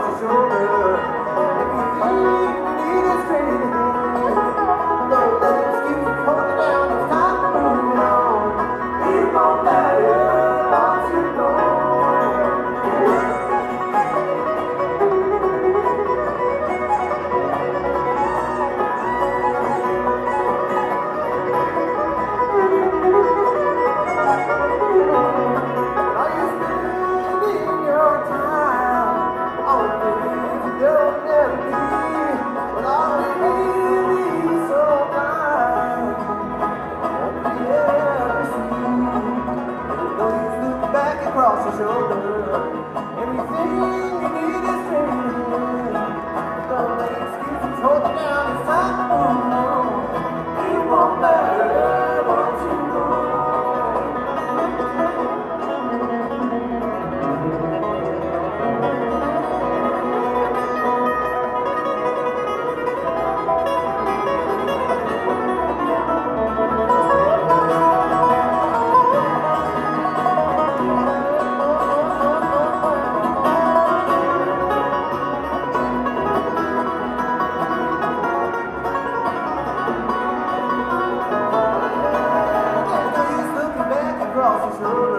shoulder. for